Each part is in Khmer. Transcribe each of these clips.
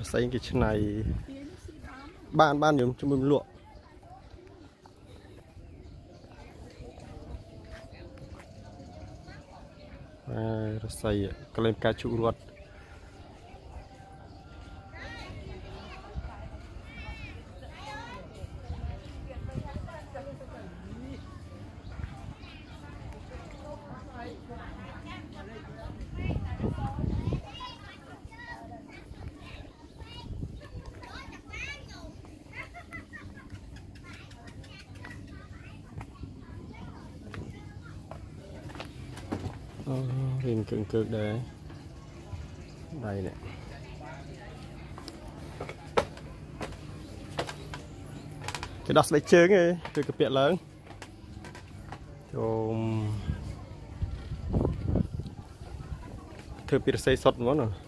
រស័យគេឆ្នៃបានបានយើងជាមួយលក់អើរស័យកលែងផ្កាជក់រត់ អូរៀងគឹងគឹកដែរដៃនេះគេដោះស្បែកជើងឯងគឺកាពាក់ឡើងចូលធ្វើពីរស័យសុតហ្មងណា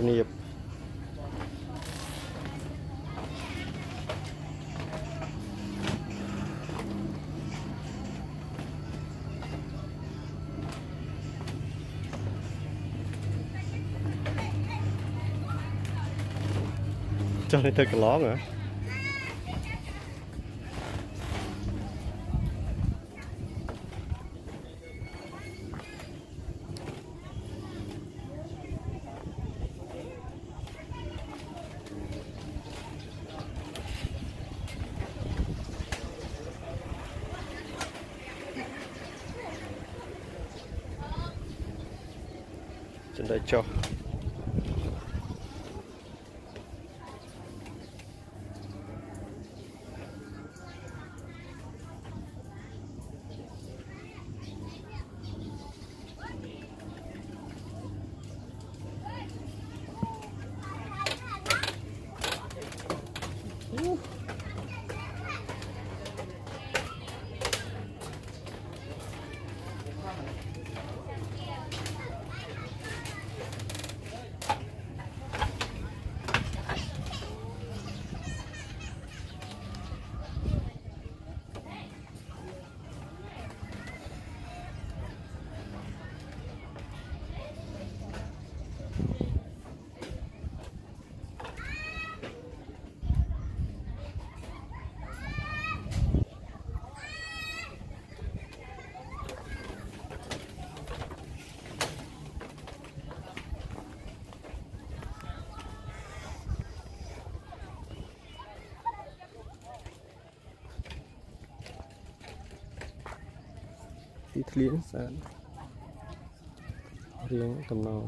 Tunayip. only nên tôi cái? trên đây cho Ooh. ទីធ្លាស្អាតរៀងតំណង